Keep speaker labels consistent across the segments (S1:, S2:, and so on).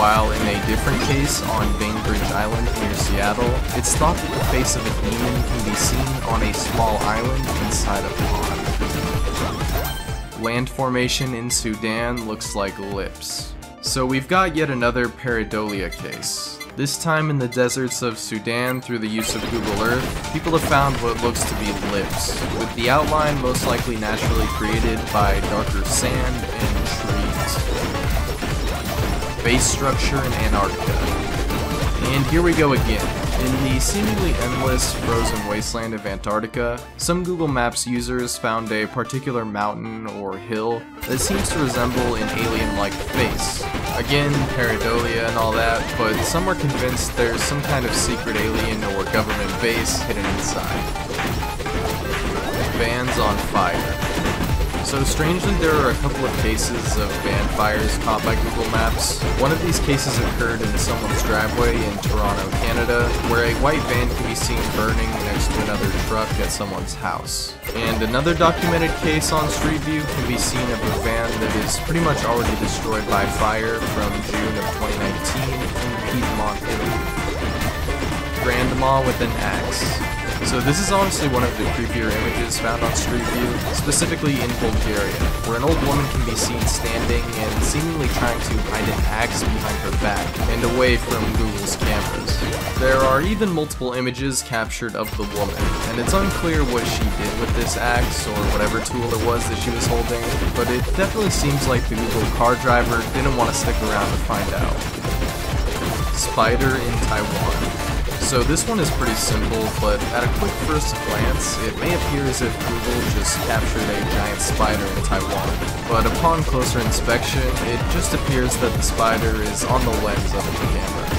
S1: while in a different case on Bainbridge Island near Seattle, it's thought that the face of a demon can be seen on a small island inside a pond. Land formation in Sudan looks like lips. So we've got yet another pareidolia case. This time in the deserts of Sudan through the use of Google Earth, people have found what looks to be lips, with the outline most likely naturally created by darker sand and trees. Base structure in Antarctica. And here we go again. In the seemingly endless frozen wasteland of Antarctica, some Google Maps users found a particular mountain or hill that seems to resemble an alien-like face. Again, pareidolia and all that, but some are convinced there's some kind of secret alien or government base hidden inside. Vans on fire. So strangely, there are a couple of cases of van fires caught by Google Maps. One of these cases occurred in someone's driveway in Toronto, Canada, where a white van can be seen burning next to another truck at someone's house. And another documented case on Street View can be seen of a van that is pretty much already destroyed by fire from June of 2019 in Piedmont, Italy. Grandma with an axe. So this is honestly one of the creepier images found on Street View, specifically in Bulgaria, where an old woman can be seen standing and seemingly trying to hide an axe behind her back and away from Google's cameras. There are even multiple images captured of the woman, and it's unclear what she did with this axe or whatever tool it was that she was holding, but it definitely seems like the Google car driver didn't want to stick around to find out. Spider in Taiwan. So this one is pretty simple, but at a quick first glance, it may appear as if Google just captured a giant spider in Taiwan. But upon closer inspection, it just appears that the spider is on the lens of the camera.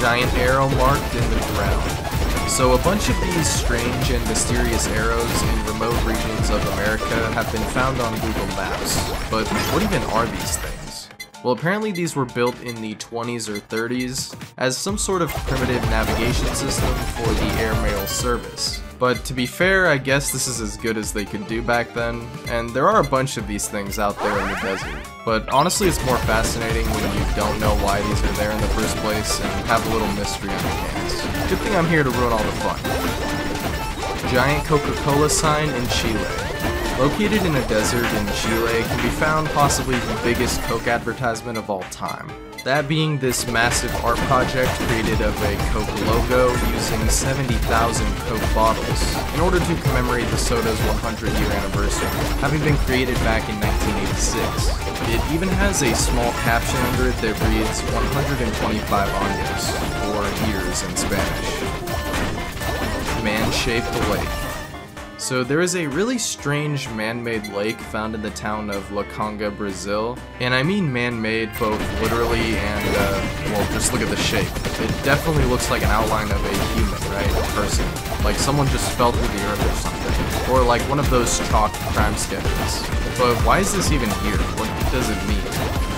S1: Giant arrow marked in the ground. So a bunch of these strange and mysterious arrows in remote regions of America have been found on Google Maps. But what even are these things? Well, apparently these were built in the 20s or 30s as some sort of primitive navigation system for the airmail service. But to be fair, I guess this is as good as they could do back then, and there are a bunch of these things out there in the desert. But honestly, it's more fascinating when you don't know why these are there in the first place and have a little mystery on your hands. Good thing I'm here to ruin all the fun. Giant Coca-Cola sign in Chile. Located in a desert in Chile, can be found possibly the biggest Coke advertisement of all time. That being this massive art project created of a Coke logo using 70,000 Coke bottles in order to commemorate the soda's 100 year anniversary, having been created back in 1986. It even has a small caption under it that reads 125 años, or years in Spanish. Man-shaped lake. So there is a really strange man-made lake found in the town of Lacanga, Brazil. And I mean man-made both literally and, uh, well, just look at the shape. It definitely looks like an outline of a human, right? A person. Like someone just fell through the earth or something. Or like one of those chalk crime sketches. But why is this even here? What does it mean?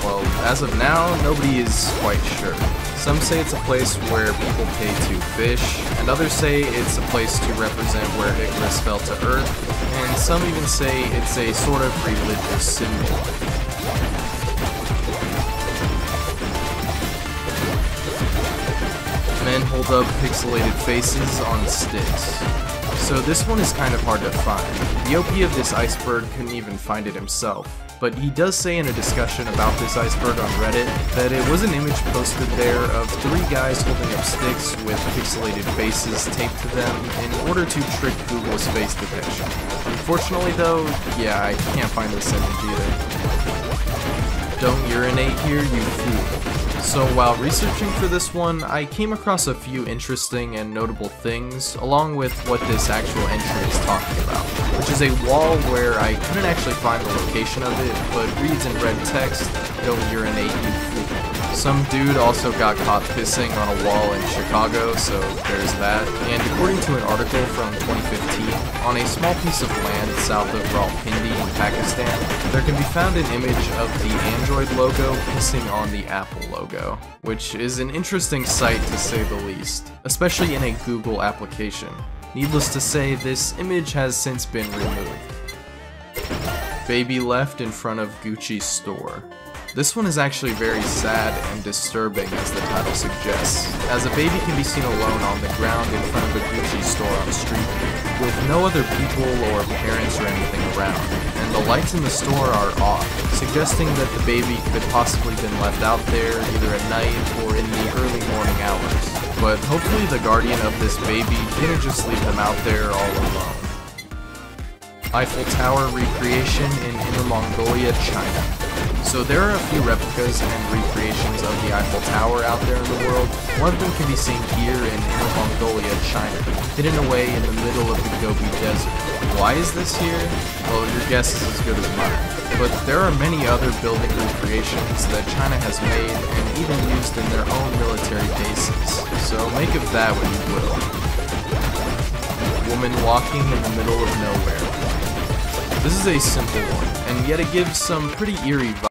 S1: Well, as of now, nobody is quite sure. Some say it's a place where people pay to fish, and others say it's a place to represent where Icarus fell to Earth, and some even say it's a sort of religious symbol. Men hold up pixelated faces on sticks. So this one is kind of hard to find. The OP of this iceberg couldn't even find it himself but he does say in a discussion about this iceberg on Reddit that it was an image posted there of three guys holding up sticks with pixelated faces taped to them in order to trick Google's face detection. Unfortunately though, yeah, I can't find this image either. Don't urinate here, you fool. So while researching for this one, I came across a few interesting and notable things, along with what this actual entry is talking about, which is a wall where I couldn't actually find the location of it, but reads in red text, don't urinate, you fool. Some dude also got caught pissing on a wall in Chicago, so there's that. And according to an article from 2015, on a small piece of land south of Rawalpindi in Pakistan, there can be found an image of the Android logo pissing on the Apple logo, which is an interesting sight to say the least, especially in a Google application. Needless to say, this image has since been removed. Baby left in front of Gucci store. This one is actually very sad and disturbing as the title suggests, as a baby can be seen alone on the ground in front of a Gucci store on the street, with no other people or parents or anything around, and the lights in the store are off, suggesting that the baby could possibly been left out there either at night or in the early morning hours. But hopefully the guardian of this baby didn't just leave them out there all alone. Eiffel Tower recreation in Inner Mongolia, China. So there are a few replicas and recreations of the Eiffel Tower out there in the world. One of them can be seen here in Inner Mongolia, China, hidden away in the middle of the Gobi Desert. Why is this here? Well, your guess is as good as mine. But there are many other building recreations that China has made and even used in their own military bases. So make of that what you will. Woman walking in the middle of nowhere. This is a simple one, and yet it gives some pretty eerie vibes.